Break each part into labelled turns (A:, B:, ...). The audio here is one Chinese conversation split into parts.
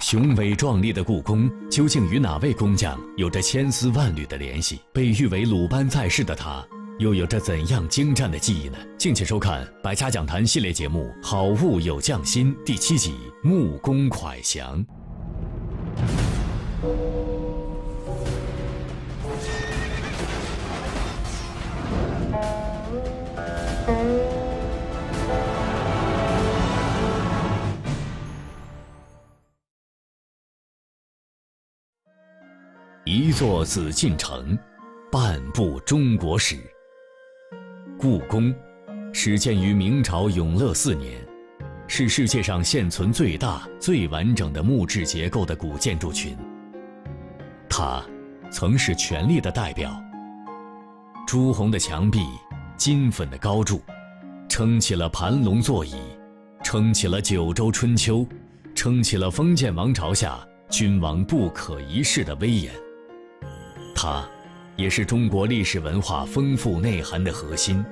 A: 雄伟壮丽的故宫究竟与哪位工匠有着千丝万缕的联系？被誉为鲁班在世的他，又有着怎样精湛的技艺呢？敬请收看《百家讲坛》系列节目《好物有匠心》第七集《木工蒯祥》。一座紫禁城，半部中国史。故宫，始建于明朝永乐四年，是世界上现存最大、最完整的木质结构的古建筑群。它曾是权力的代表。朱红的墙壁，金粉的高柱，撑起了盘龙座椅，撑起了九州春秋，撑起了封建王朝下君王不可一世的威严。它，也是中国历史文化丰富内涵的核心，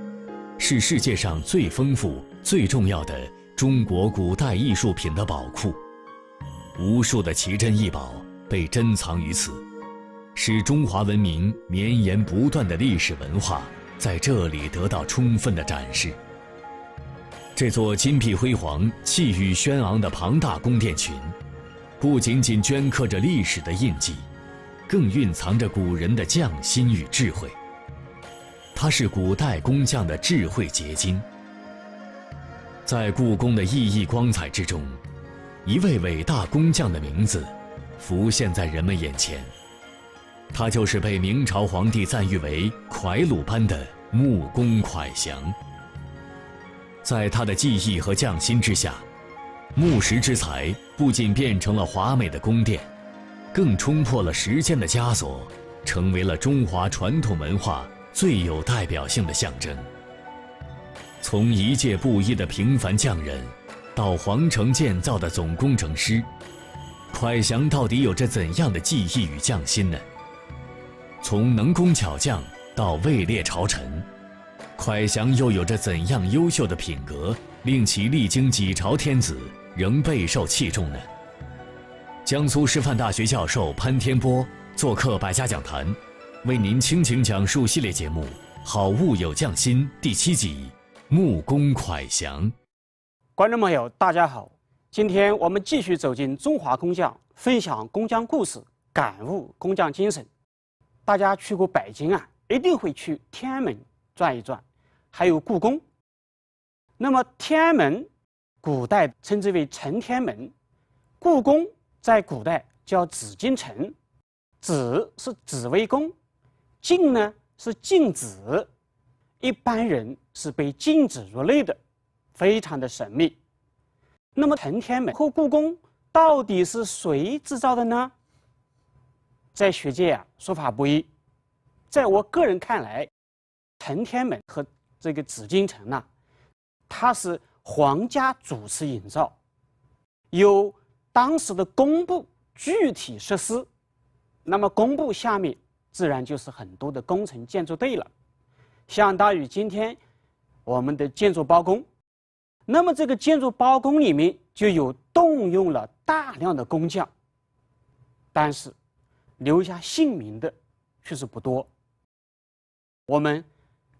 A: 是世界上最丰富、最重要的中国古代艺术品的宝库。无数的奇珍异宝被珍藏于此，使中华文明绵延不断的历史文化在这里得到充分的展示。这座金碧辉煌、气宇轩昂的庞大宫殿群，不仅仅镌刻着历史的印记。更蕴藏着古人的匠心与智慧。它是古代工匠的智慧结晶。在故宫的熠熠光彩之中，一位伟大工匠的名字浮现在人们眼前。他就是被明朝皇帝赞誉为蒯鲁般的木工蒯祥。在他的技艺和匠心之下，木石之材不仅变成了华美的宫殿。更冲破了时间的枷锁，成为了中华传统文化最有代表性的象征。从一介布衣的平凡匠人，到皇城建造的总工程师，蒯祥到底有着怎样的技艺与匠心呢？从能工巧匠到位列朝臣，蒯祥又有着怎样优秀的品格，令其历经几朝天子仍备受器重呢？江苏师范大学教授潘天波做客百家讲坛，为您倾情讲述系列节目《好物有匠心》第七集《木工蒯祥》。
B: 观众朋友，大家好，今天我们继续走进中华工匠，分享工匠故事，感悟工匠精神。大家去过北京啊，一定会去天安门转一转，还有故宫。那么天安门，古代称之为承天门，故宫。在古代叫紫禁城，紫是紫微宫，禁呢是禁止，一般人是被禁止入内的，非常的神秘。那么承天门和故宫到底是谁制造的呢？在学界啊说法不一，在我个人看来，承天门和这个紫禁城呢，它是皇家主持营造，有。当时的工部具体实施，那么工部下面自然就是很多的工程建筑队了，相当于今天我们的建筑包工。那么这个建筑包工里面就有动用了大量的工匠，但是留下姓名的却是不多。我们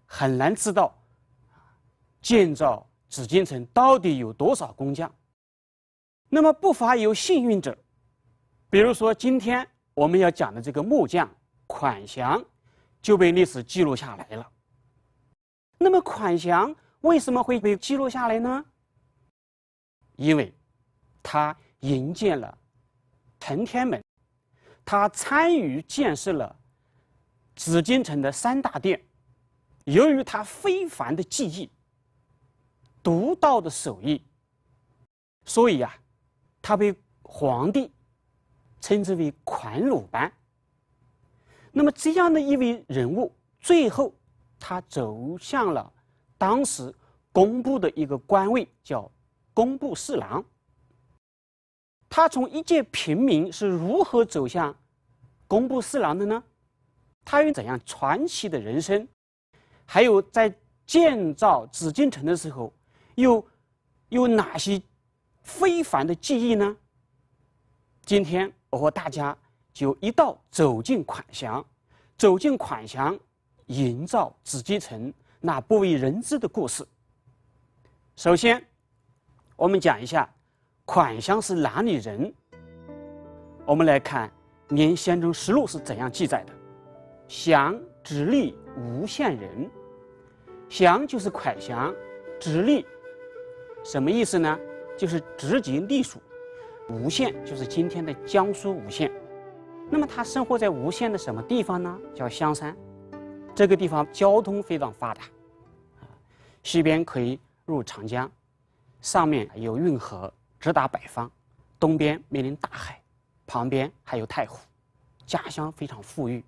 B: 很难知道建造紫禁城到底有多少工匠。那么不乏有幸运者，比如说今天我们要讲的这个木匠款祥，就被历史记录下来了。那么款祥为什么会被记录下来呢？因为，他营建了承天门，他参与建设了紫禁城的三大殿。由于他非凡的技艺、独到的手艺，所以呀。他被皇帝称之为款鲁班。那么这样的一位人物，最后他走向了当时工部的一个官位，叫工部侍郎。他从一介平民是如何走向工部侍郎的呢？他有怎样传奇的人生？还有在建造紫禁城的时候，又有哪些非凡的技艺呢？今天我和大家就一道走进款祥，走进款祥，营造紫禁城那不为人知的故事。首先，我们讲一下款祥是哪里人。我们来看《年宪宗实录》是怎样记载的：祥直隶吴县人。祥就是款祥，直隶什么意思呢？就是直级隶属。吴县就是今天的江苏吴县。那么他生活在吴县的什么地方呢？叫香山。这个地方交通非常发达，啊，西边可以入长江，上面有运河直达北方，东边面临大海，旁边还有太湖，家乡非常富裕，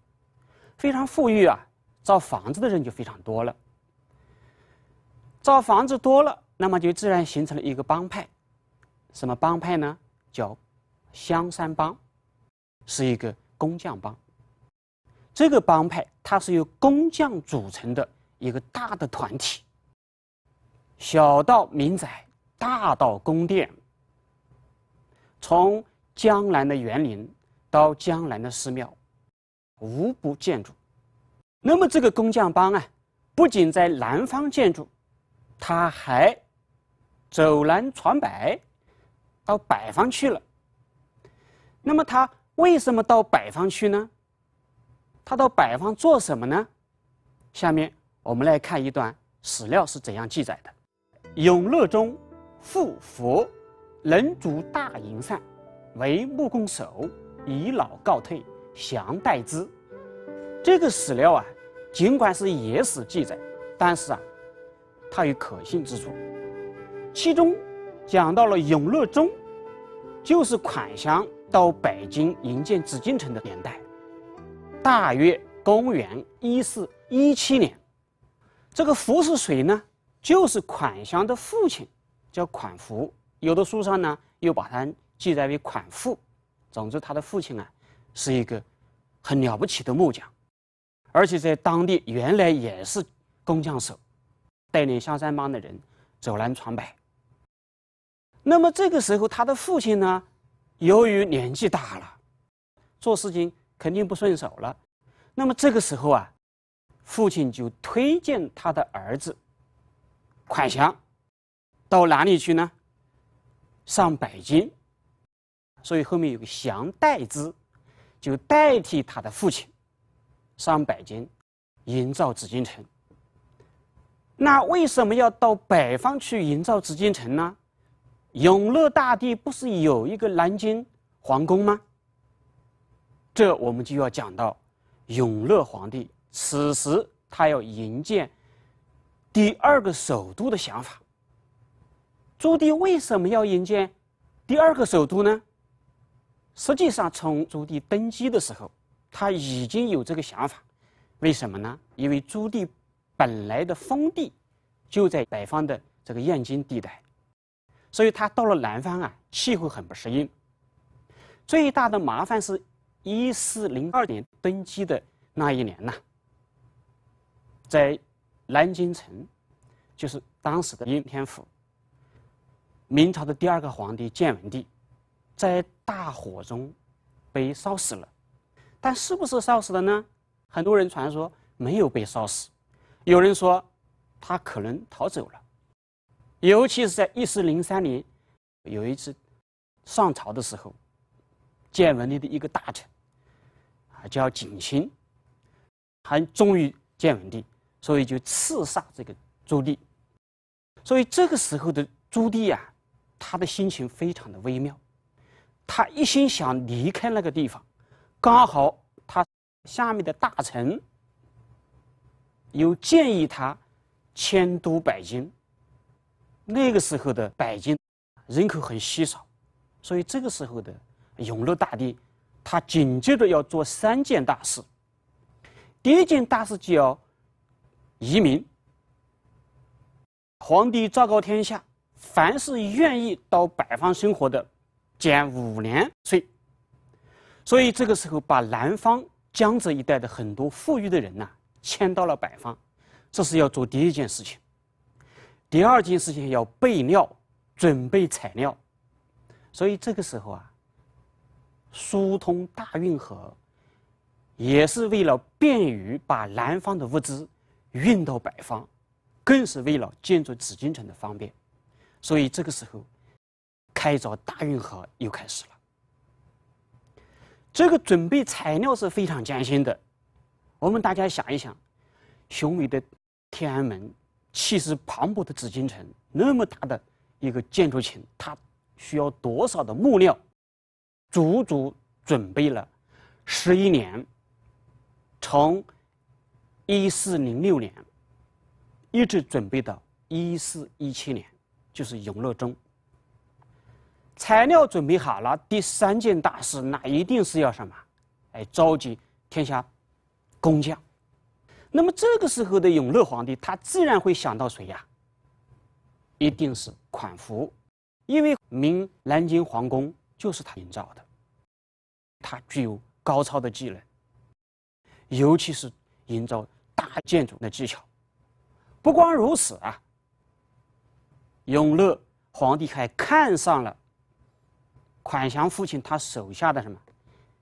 B: 非常富裕啊！造房子的人就非常多了。造房子多了，那么就自然形成了一个帮派，什么帮派呢？叫香山帮，是一个工匠帮。这个帮派它是由工匠组成的一个大的团体，小到民宅，大到宫殿，从江南的园林到江南的寺庙，无不建筑。那么这个工匠帮啊，不仅在南方建筑。他还走南闯北，到北方去了。那么他为什么到北方去呢？他到北方做什么呢？下面我们来看一段史料是怎样记载的：永乐中复佛，人足大营善，为木工手，以老告退，降代之。这个史料啊，尽管是野史记载，但是啊。它有可信之处，其中讲到了永乐宗，就是款祥到北京营建紫禁城的年代，大约公元一四一七年。这个福是谁呢？就是款祥的父亲，叫款福。有的书上呢又把他记载为款父。总之，他的父亲啊是一个很了不起的木匠，而且在当地原来也是工匠手。带领香山帮的人走南闯北。那么这个时候，他的父亲呢，由于年纪大了，做事情肯定不顺手了。那么这个时候啊，父亲就推荐他的儿子款祥到哪里去呢？上北京。所以后面有个祥代之，就代替他的父亲上北京营造紫禁城。那为什么要到北方去营造紫禁城呢？永乐大帝不是有一个南京皇宫吗？这我们就要讲到永乐皇帝此时他要营建第二个首都的想法。朱棣为什么要营建第二个首都呢？实际上，从朱棣登基的时候，他已经有这个想法。为什么呢？因为朱棣。本来的封地就在北方的这个燕京地带，所以他到了南方啊，气候很不适应。最大的麻烦是，一四零二年登基的那一年呐，在南京城，就是当时的应天府，明朝的第二个皇帝建文帝，在大火中被烧死了。但是不是烧死的呢？很多人传说没有被烧死。有人说，他可能逃走了，尤其是在一四零三年，有一次上朝的时候，建文帝的一个大臣啊叫景兴，还忠于建文帝，所以就刺杀这个朱棣。所以这个时候的朱棣啊，他的心情非常的微妙，他一心想离开那个地方，刚好他下面的大臣。又建议他迁都北京。那个时候的北京人口很稀少，所以这个时候的永乐大帝，他紧接着要做三件大事。第一件大事就要移民。皇帝昭告天下，凡是愿意到北方生活的，减五年税。所以这个时候，把南方江浙一带的很多富裕的人呐。迁到了北方，这是要做第一件事情。第二件事情要备料，准备材料。所以这个时候啊，疏通大运河，也是为了便于把南方的物资运到北方，更是为了建筑紫禁城的方便。所以这个时候，开凿大运河又开始了。这个准备材料是非常艰辛的。我们大家想一想，雄伟的天安门，气势磅礴的紫禁城，那么大的一个建筑群，它需要多少的木料？足足准备了十一年，从一四零六年一直准备到一四一七年，就是永乐中。材料准备好了，第三件大事那一定是要什么？哎，召集天下工匠。那么这个时候的永乐皇帝，他自然会想到谁呀？一定是款服，因为明南京皇宫就是他营造的，他具有高超的技能，尤其是营造大建筑的技巧。不光如此啊，永乐皇帝还看上了。款祥父亲他手下的什么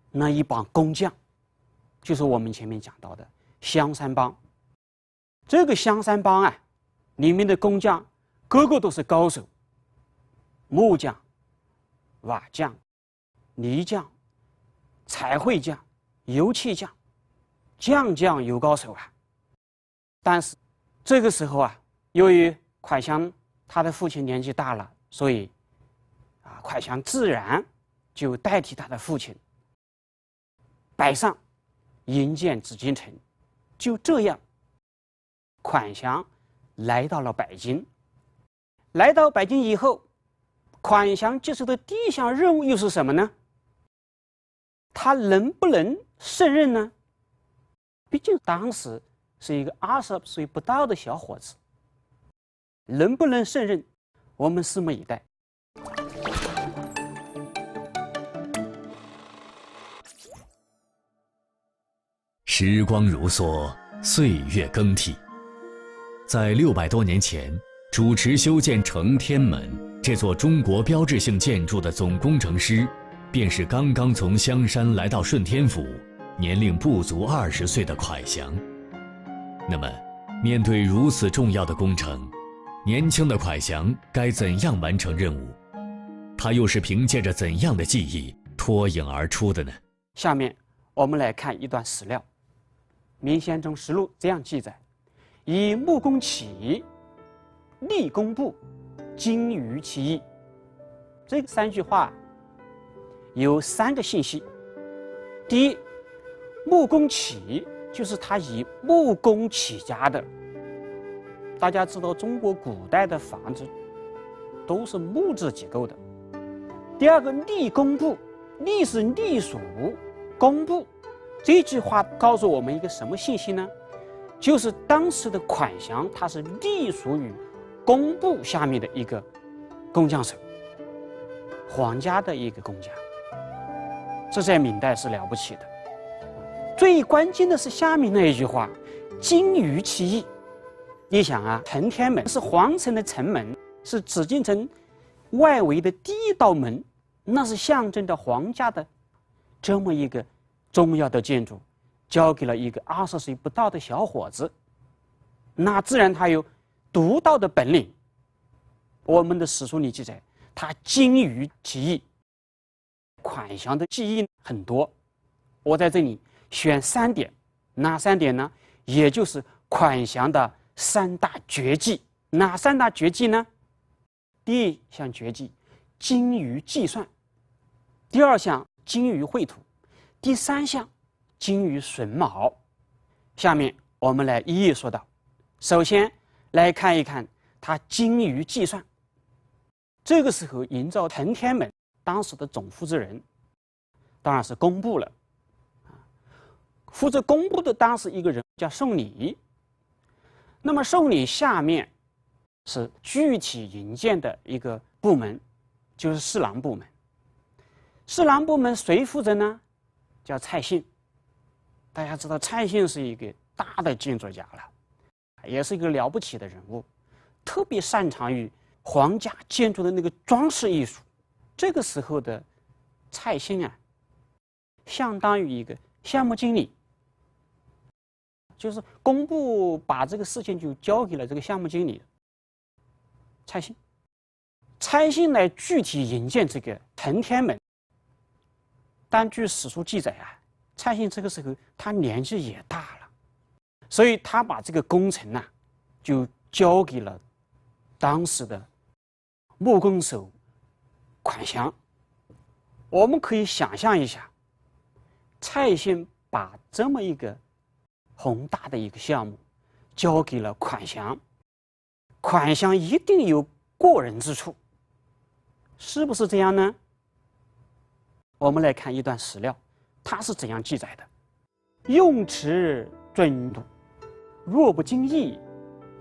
B: 那一帮工匠，就是我们前面讲到的香山帮。这个香山帮啊，里面的工匠个个都是高手，木匠、瓦匠、泥匠、彩绘匠、油漆匠，匠匠有高手啊。但是这个时候啊，由于款祥他的父亲年纪大了，所以。款祥自然就代替他的父亲摆上营建紫禁城。就这样，款祥来到了北京。来到北京以后，款祥接受的第一项任务又是什么呢？他能不能胜任呢？毕竟当时是一个二十岁不到的小伙子，能不能胜任，我们拭目以待。
A: 时光如梭，岁月更替。在六百多年前，主持修建承天门这座中国标志性建筑的总工程师，便是刚刚从香山来到顺天府、年龄不足二十岁的蒯祥。那么，面对如此重要的工程，年轻的蒯祥该怎样完成任务？他又是凭借着怎样的技艺脱颖而出的呢？
B: 下面我们来看一段史料。《明宪宗实录》这样记载：以木工起，立工部，精于其意。这三句话有三个信息。第一，木工起就是他以木工起家的。大家知道，中国古代的房子都是木质结构的。第二个，立工部，立是隶属工部。这句话告诉我们一个什么信息呢？就是当时的款项，它是隶属于工部下面的一个工匠手，皇家的一个工匠。这在明代是了不起的。最关键的是下面那一句话：“精于其意。”你想啊，承天门是皇城的城门，是紫禁城外围的第一道门，那是象征着皇家的这么一个。重要的建筑交给了一个二十岁不到的小伙子，那自然他有独到的本领。我们的史书里记载，他精于其艺。款祥的技艺很多，我在这里选三点，哪三点呢？也就是款祥的三大绝技。哪三大绝技呢？第一项绝技，精于计算；第二项，精于绘图。第三项，精于榫卯。下面我们来一一说道。首先来看一看它精于计算。这个时候营造承天门，当时的总负责人当然是工部了。负责工部的当时一个人叫宋礼。那么宋礼下面是具体营建的一个部门，就是侍郎部门。侍郎部门谁负责呢？叫蔡信，大家知道蔡信是一个大的建筑家了，也是一个了不起的人物，特别擅长于皇家建筑的那个装饰艺术。这个时候的蔡信啊，相当于一个项目经理，就是工部把这个事情就交给了这个项目经理蔡信。蔡信来具体营建这个承天门，但据史书记载啊，蔡兴这个时候他年纪也大了。所以他把这个工程呢，就交给了当时的木工手款祥。我们可以想象一下，蔡兴把这么一个宏大的一个项目交给了款祥，款祥一定有过人之处，是不是这样呢？我们来看一段史料，它是怎样记载的：用尺准度。若不经意，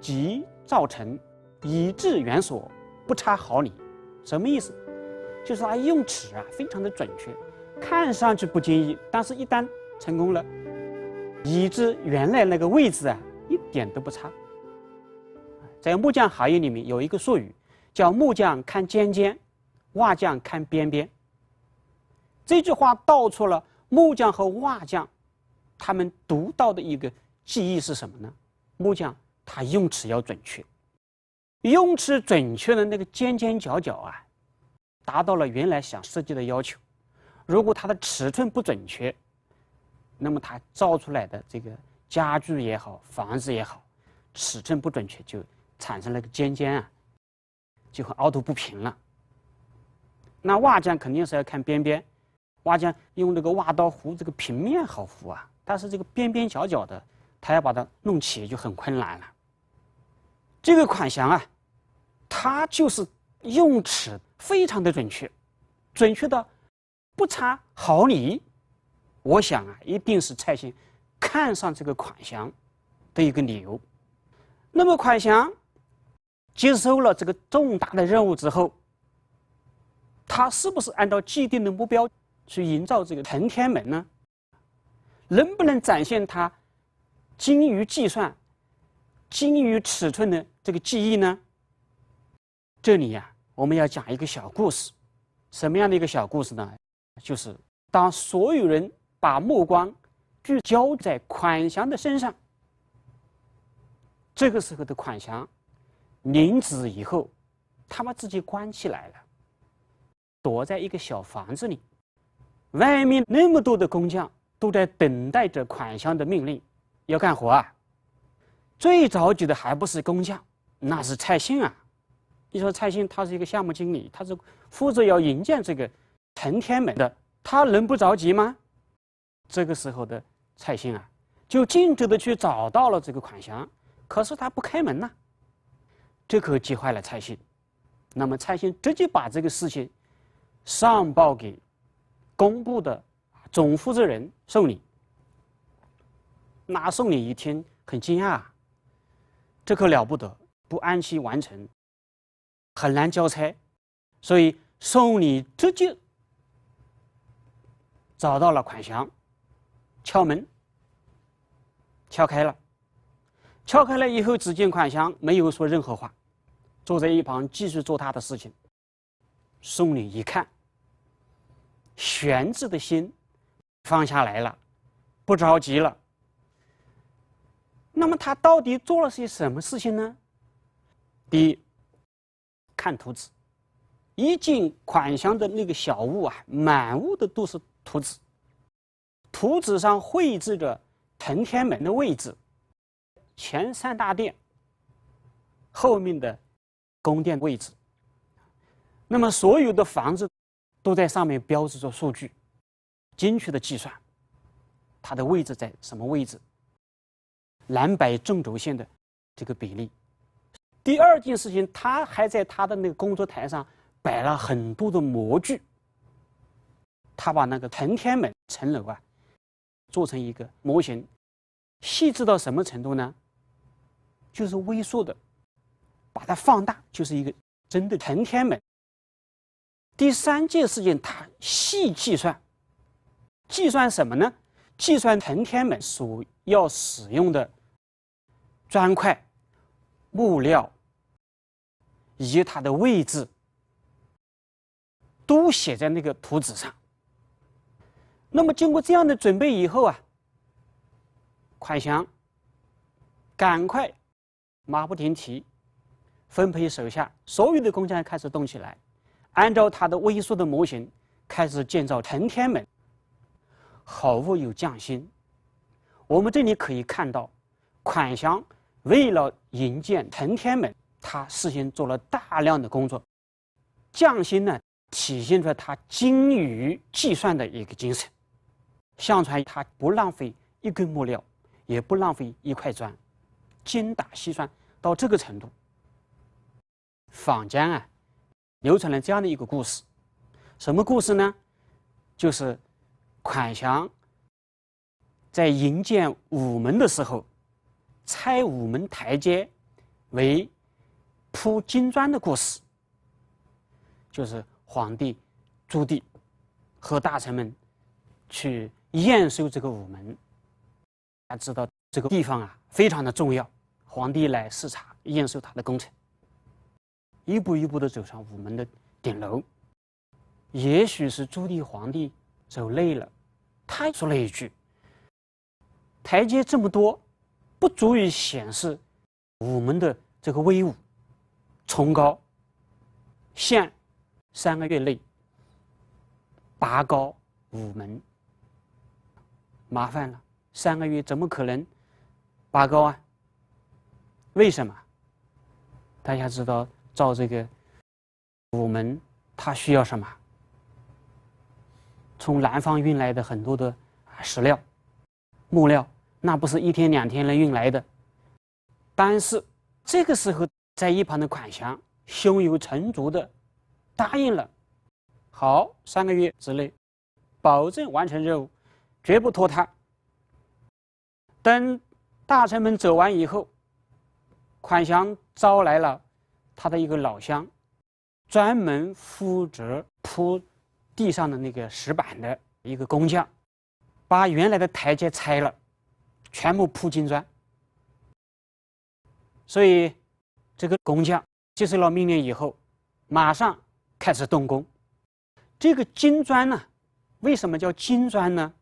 B: 即造成，以至圆所，不差毫厘。什么意思？就是他用尺啊，非常的准确，看上去不经意，但是一旦成功了，以至原来那个位置啊，一点都不差。在木匠行业里面有一个术语，叫“木匠看尖尖，瓦匠看边边”。这句话道出了木匠和瓦匠他们独到的一个。技艺是什么呢？木匠他用尺要准确，用尺准确的那个尖尖角角啊，达到了原来想设计的要求。如果它的尺寸不准确，那么它造出来的这个家具也好，房子也好，尺寸不准确就产生了个尖尖啊，就会凹凸不平了。那瓦匠肯定是要看边边，挖匠用这个挖刀糊这个平面好糊啊，但是这个边边角角的。他要把它弄起就很困难了。这个款详啊，它就是用尺非常的准确，准确到不差毫厘。我想啊，一定是蔡兴看上这个款详的一个理由。那么款详接收了这个重大的任务之后，他是不是按照既定的目标去营造这个腾天门呢？能不能展现他？精于计算、精于尺寸的这个技艺呢？这里呀，我们要讲一个小故事。什么样的一个小故事呢？就是当所有人把目光聚焦在款祥的身上，这个时候的款祥临死以后，他把自己关起来了，躲在一个小房子里，外面那么多的工匠都在等待着款项的命令。要干活啊！最着急的还不是工匠，那是蔡兴啊！你说蔡兴他是一个项目经理，他是负责要营建这个承天门的，他能不着急吗？这个时候的蔡兴啊，就径直的去找到了这个款项，可是他不开门呐，这可急坏了蔡兴。那么蔡兴直接把这个事情上报给公部的总负责人宋礼。那宋礼一听很惊讶，这可了不得，不按期完成，很难交差，所以宋礼直接找到了款祥，敲门，敲开了，敲开了以后，只见款祥没有说任何话，坐在一旁继续做他的事情。宋礼一看，悬着的心放下来了，不着急了。那么他到底做了些什么事情呢？第一，看图纸，一进款箱的那个小屋啊，满屋的都是图纸，图纸上绘制着承天门的位置，前三大殿，后面的宫殿位置。那么所有的房子都在上面标志着数据，精确的计算它的位置在什么位置。南北纵轴线的这个比例。第二件事情，他还在他的那个工作台上摆了很多的模具。他把那个腾天门城楼啊，做成一个模型，细致到什么程度呢？就是微缩的，把它放大，就是一个真的腾天门。第三件事情，他细计算，计算什么呢？计算腾天门所要使用的。砖块木料以及它的位置都写在那个图纸上。那么经过这样的准备以后啊，款祥赶快马不停蹄，分配手下所有的工匠开始动起来，按照他的微缩的模型开始建造承天门。好物有匠心，我们这里可以看到，款祥为了营建承天门，他事先做了大量的工作。匠心呢，体现出他精于计算的一个精神。相传他不浪费一根木料，也不浪费一块砖，精打细算到这个程度。坊间啊，流传了这样的一个故事，什么故事呢？就是款祥在营建午门的时候，拆午门台阶为铺金砖的故事。就是皇帝朱棣和大臣们去。验收这个午门，他知道这个地方啊非常的重要。皇帝来视察验收他的工程，一步一步的走上午门的顶楼。也许是朱棣皇帝走累了，他说了一句：“台阶这么多，不足以显示午门的这个威武崇高。限三个月内拔高午门。”麻烦了，三个月怎么可能拔高啊？为什么？大家知道造这个午门，它需要什么？从南方运来的很多的石料、木料，那不是一天两天能运来的。但是这个时候，在一旁的款项胸有成竹的答应了，好，三个月之内保证完成任务。绝不拖沓。等大臣们走完以后，款祥招来了他的一个老乡，专门负责铺地上的那个石板的一个工匠，把原来的台阶拆了，全部铺金砖。所以，这个工匠接受了命令以后，马上开始动工。这个金砖呢，为什么叫金砖呢？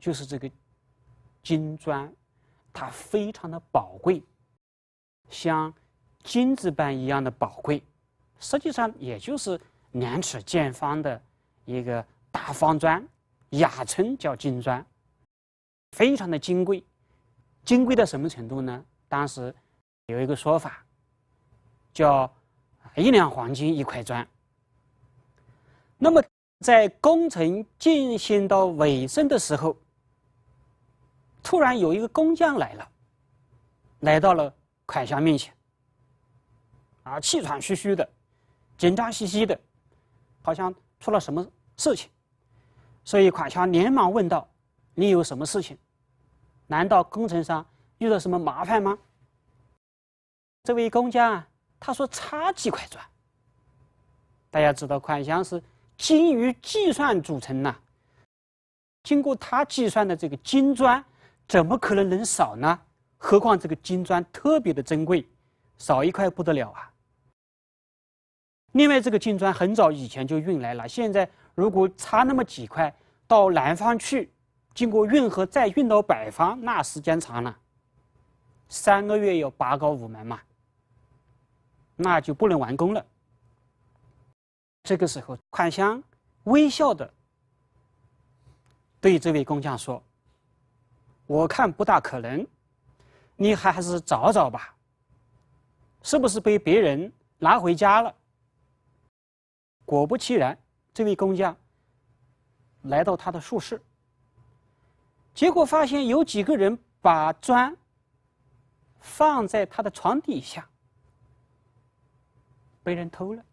B: 就是这个金砖，它非常的宝贵，像金子般一样的宝贵。实际上，也就是两尺见方的一个大方砖，雅称叫金砖，非常的金贵。金贵到什么程度呢？当时有一个说法，叫一两黄金一块砖。那么，在工程进行到尾声的时候，突然有一个工匠来了，来到了款项面前，啊，气喘吁吁的，紧张兮兮的，好像出了什么事情。所以款项连忙问道：“你有什么事情？难道工程上遇到什么麻烦吗？”这位工匠啊他说：“差几块砖。”大家知道款项是精于计算组成呐，经过他计算的这个金砖。怎么可能能少呢？何况这个金砖特别的珍贵，少一块不得了啊！另外，这个金砖很早以前就运来了，现在如果差那么几块到南方去，经过运河再运到北方，那时间长了，三个月要拔高午门嘛，那就不能完工了。这个时候，款项微笑的对这位工匠说。我看不大可能，你还还是找找吧。是不是被别人拿回家了？果不其然，这位工匠来到他的宿舍，结果发现有几个人把砖放在他的床底下，被人偷了。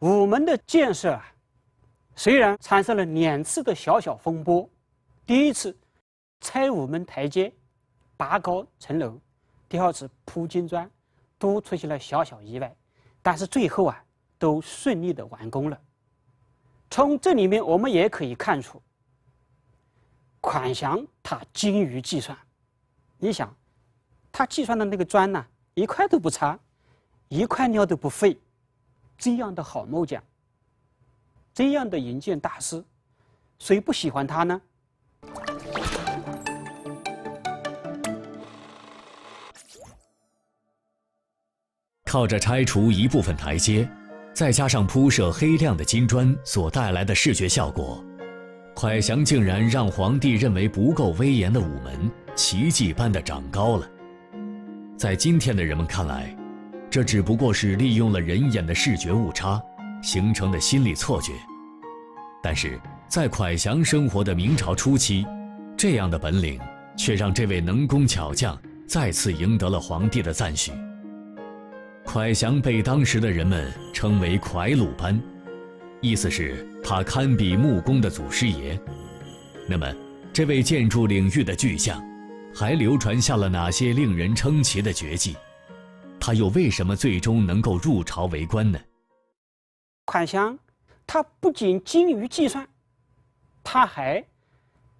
B: 午门的建设啊，虽然产生了两次的小小风波，第一次。拆午门台阶，拔高层楼，第二次铺金砖，都出现了小小意外，但是最后啊，都顺利的完工了。从这里面我们也可以看出，款祥他精于计算。你想，他计算的那个砖呢，一块都不差，一块料都不费。这样的好木匠，这样的营建大师，谁不喜欢他呢？
A: 靠着拆除一部分台阶，再加上铺设黑亮的金砖所带来的视觉效果，蒯祥竟然让皇帝认为不够威严的午门奇迹般的长高了。在今天的人们看来，这只不过是利用了人眼的视觉误差形成的心理错觉。但是在蒯祥生活的明朝初期，这样的本领却让这位能工巧匠再次赢得了皇帝的赞许。蒯祥被当时的人们称为“蒯鲁班”，意思是他堪比木工的祖师爷。那么，这位建筑领域的巨匠。还流传下了哪些令人称奇的绝技？他又为什么最终能够入朝为官呢？
B: 蒯祥，他不仅精于计算，他还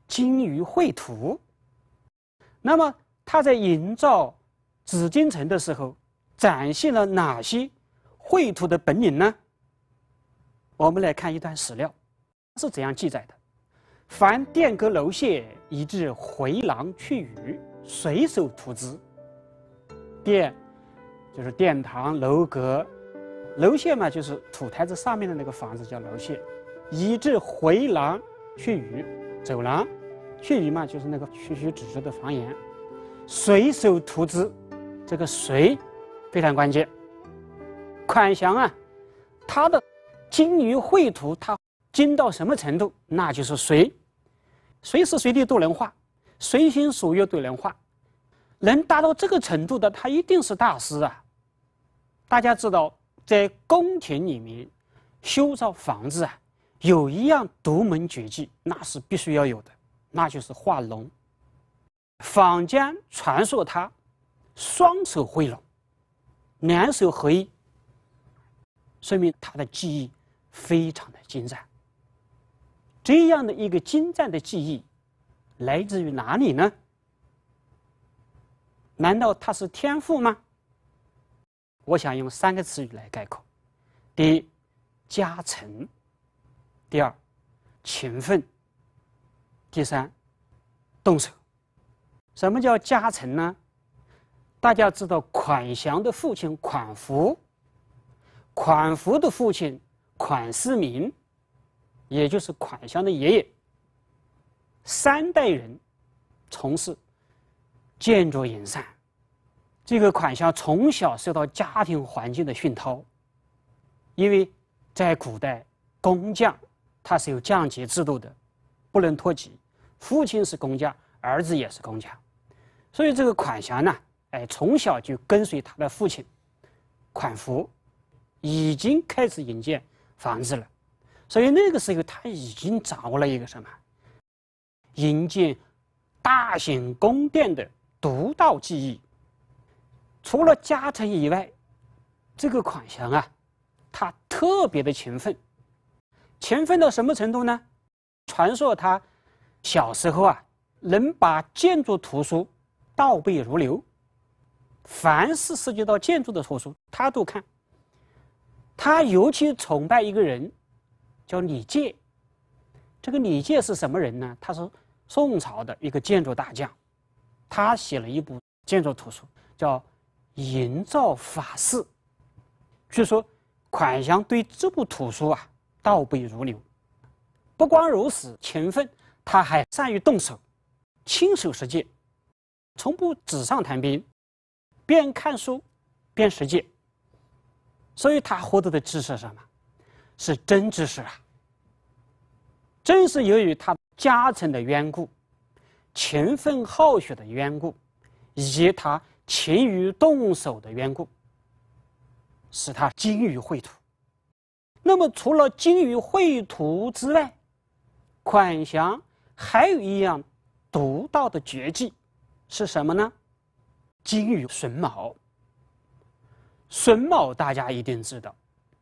B: 精于绘图。那么他在营造紫禁城的时候，展现了哪些绘图的本领呢？我们来看一段史料，是怎样记载的。凡殿阁楼榭，以至回廊去宇，随手涂之。殿就是殿堂、楼阁，楼榭嘛，就是土台子上面的那个房子叫楼榭。以至回廊去宇，走廊，去宇嘛，就是那个曲曲直直的房檐。随手涂之，这个随非常关键。款祥啊，他的精于绘图，他。精到什么程度？那就是随，随时随地都能画，随心所欲都能画。能达到这个程度的，他一定是大师啊！大家知道，在宫廷里面修造房子啊，有一样独门绝技，那是必须要有的，那就是画龙。坊间传说他双手绘龙，两手合一，说明他的技艺非常的精湛。这样的一个精湛的技艺，来自于哪里呢？难道他是天赋吗？我想用三个词语来概括：第一，加成；第二，勤奋；第三，动手。什么叫加成呢？大家知道，款祥的父亲款福，款福的父亲款思明。也就是款祥的爷爷，三代人从事建筑营缮。这个款祥从小受到家庭环境的熏陶，因为在古代工匠他是有降级制度的，不能脱级。父亲是工匠，儿子也是工匠，所以这个款祥呢，哎，从小就跟随他的父亲款福，已经开始营建房子了。所以那个时候，他已经掌握了一个什么？营建大型宫殿的独到技艺。除了家臣以外，这个款祥啊，他特别的勤奋。勤奋到什么程度呢？传说他小时候啊，能把建筑图书倒背如流。凡是涉及到建筑的图书，他都看。他尤其崇拜一个人。叫李诫，这个李诫是什么人呢？他是宋朝的一个建筑大将，他写了一部建筑图书，叫《营造法式》。据说款祥对这部图书啊倒背如流。不光如此，勤奋，他还善于动手，亲手实践，从不纸上谈兵，边看书边实践。所以他获得的知识是什么？是真知识啊！正是由于他家臣的缘故，勤奋好学的缘故，以及他勤于动手的缘故，使他精于绘图。那么，除了精于绘图之外，款祥还有一样独到的绝技，是什么呢？精于榫卯。榫卯大家一定知道。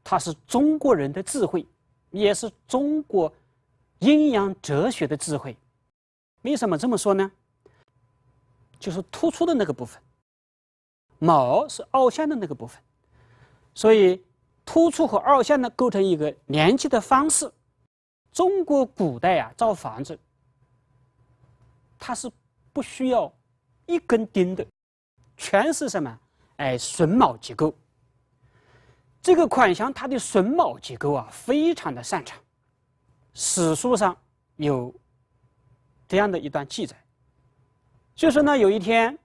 B: 它是中国人的智慧，也是中国阴阳哲学的智慧。为什么这么说呢？就是突出的那个部分，卯是凹陷的那个部分，所以突出和凹陷呢构成一个连接的方式。中国古代啊造房子，它是不需要一根钉的，全是什么？哎，榫卯结构。这个款项它的榫卯结构啊非常的擅长。史书上有这样的一段记载，就是呢有一天。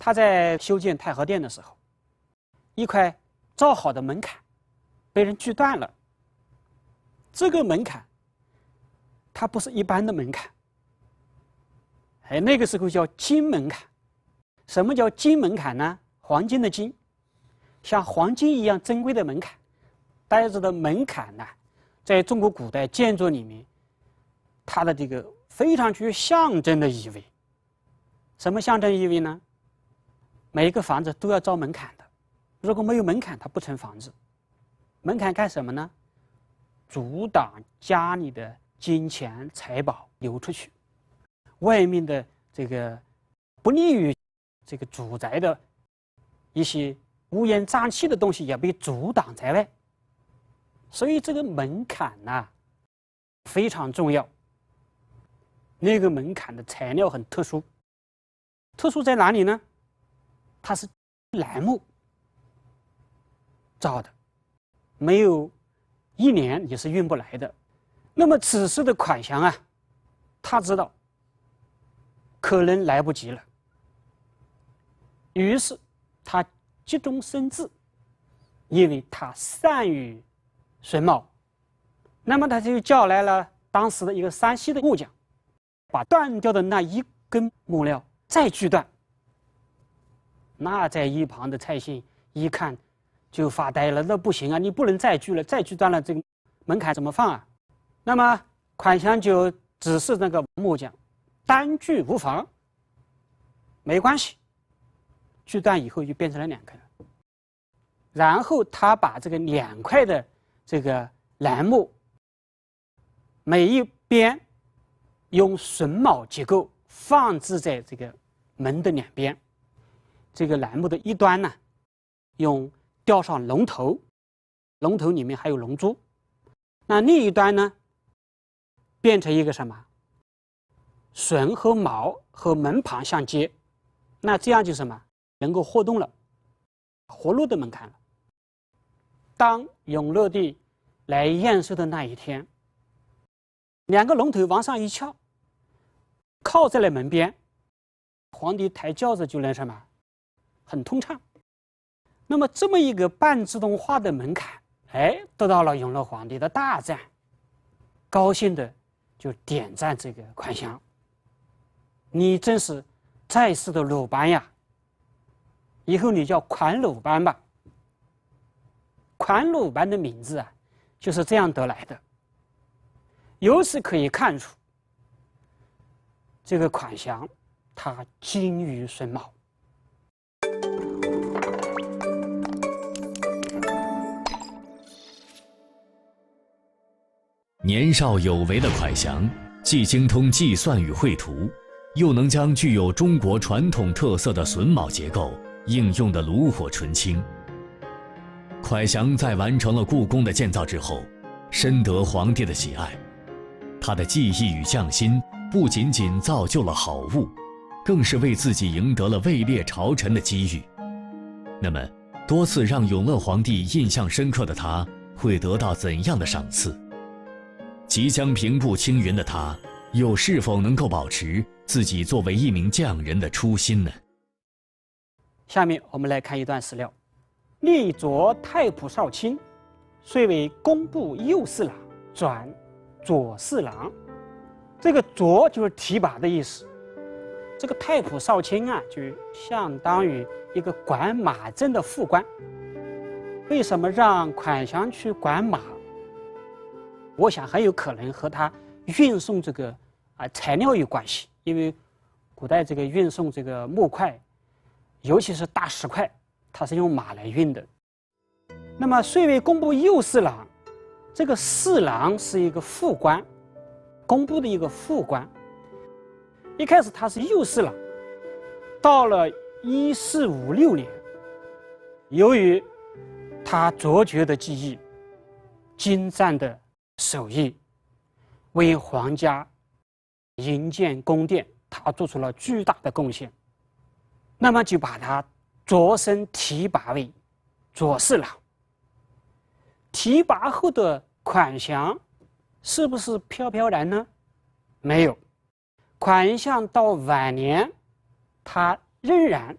B: 他在修建太和殿的时候，一块造好的门槛被人锯断了。这个门槛，它不是一般的门槛，哎，那个时候叫金门槛。什么叫金门槛呢？黄金的金，像黄金一样珍贵的门槛。大家知道门槛呢，在中国古代建筑里面，它的这个非常具有象征的意味。什么象征意味呢？每一个房子都要造门槛的，如果没有门槛，它不成房子。门槛干什么呢？阻挡家里的金钱财宝流出去，外面的这个不利于这个主宅的一些乌烟瘴气的东西也被阻挡在外。所以这个门槛呐非常重要。那个门槛的材料很特殊，特殊在哪里呢？它是楠木造的，没有一年也是运不来的。那么此时的款项啊，他知道可能来不及了，于是他急中生智，因为他善于榫卯，那么他就叫来了当时的一个山西的木匠，把断掉的那一根木料再锯断。那在一旁的蔡信一看，就发呆了。那不行啊，你不能再锯了，再锯断了这个门槛怎么放啊？那么款项就指示那个木匠，单锯无妨，没关系。锯断以后就变成了两根。然后他把这个两块的这个栏木，每一边用榫卯结构放置在这个门的两边。这个栏目的一端呢，用吊上龙头，龙头里面还有龙珠。那另一端呢，变成一个什么？榫和卯和门旁相接，那这样就什么？能够活动了，活路的门槛了。当永乐帝来验收的那一天，两个龙头往上一翘，靠在了门边，皇帝抬轿子就能什么？很通畅。那么，这么一个半自动化的门槛，哎，得到了永乐皇帝的大赞，高兴的就点赞这个款项。你真是在世的鲁班呀！以后你叫款鲁班吧。款鲁班的名字啊，就是这样得来的。由此可以看出，这个款祥它精于榫卯。
A: 年少有为的蒯祥，既精通计算与绘图，又能将具有中国传统特色的榫卯结构应用的炉火纯青。蒯祥在完成了故宫的建造之后，深得皇帝的喜爱。他的技艺与匠心不仅仅造就了好物，更是为自己赢得了位列朝臣的机遇。那么，多次让永乐皇帝印象深刻的他，会得到怎样的赏赐？即将平步青云的他，又是否能够保持自己作为一名匠人的初心呢？
B: 下面我们来看一段史料：立卓太仆少卿，遂为工部右侍郎，转左侍郎。这个“卓”就是提拔的意思。这个太仆少卿啊，就相当于一个管马政的副官。为什么让款祥去管马？我想很有可能和他运送这个啊材料有关系，因为古代这个运送这个木块，尤其是大石块，它是用马来运的。那么遂为工部右侍郎，这个侍郎是一个副官，工部的一个副官。一开始他是右侍郎，到了一四五六年，由于他卓绝的技艺、精湛的手艺，为皇家营建宫殿，他做出了巨大的贡献。那么就把他擢升提拔为左侍郎。提拔后的款项是不是飘飘然呢？没有，款项到晚年，他仍然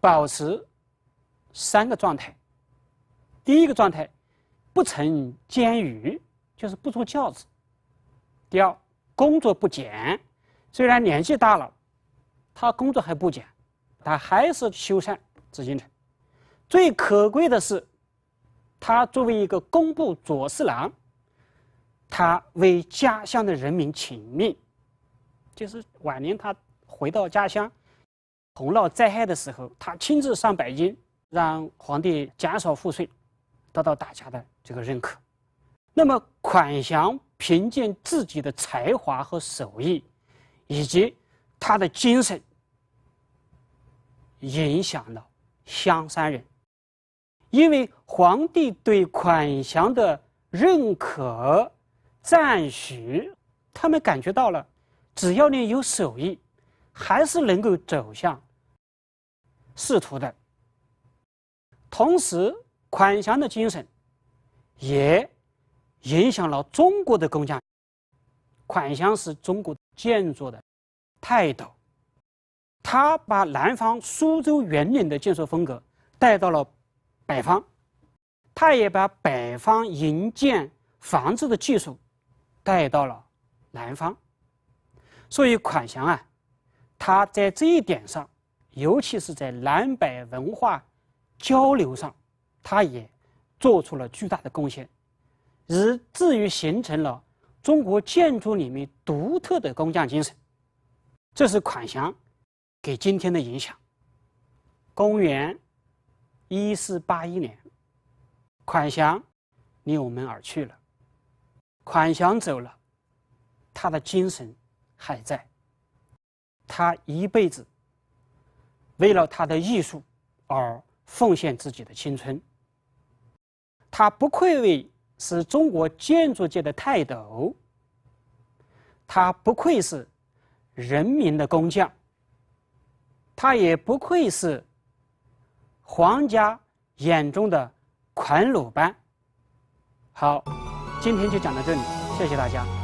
B: 保持三个状态。第一个状态，不成奸愚，就是不做教子；第二，工作不减，虽然年纪大了，他工作还不减，他还是修缮紫禁城。最可贵的是。他作为一个工部左侍郎，他为家乡的人民请命，就是晚年他回到家乡，洪涝灾害的时候，他亲自上北京，让皇帝减少赋税，得到大家的这个认可。那么，款祥凭借自己的才华和手艺，以及他的精神，影响了香山人。因为皇帝对款祥的认可、赞许，他们感觉到了，只要你有手艺，还是能够走向仕途的。同时，款祥的精神也影响了中国的工匠。款祥是中国建筑的泰斗，他把南方苏州园林的建筑风格带到了。北方，他也把北方营建房子的技术带到了南方，所以款祥啊，他在这一点上，尤其是在南北文化交流上，他也做出了巨大的贡献，以至于形成了中国建筑里面独特的工匠精神。这是款祥给今天的影响。公元。一四八一年，款祥离我们而去了。款祥走了，他的精神还在。他一辈子为了他的艺术而奉献自己的青春。他不愧为是中国建筑界的泰斗，他不愧是人民的工匠，他也不愧是。皇家眼中的款鲁班。好，今天就讲到这里，谢谢大家。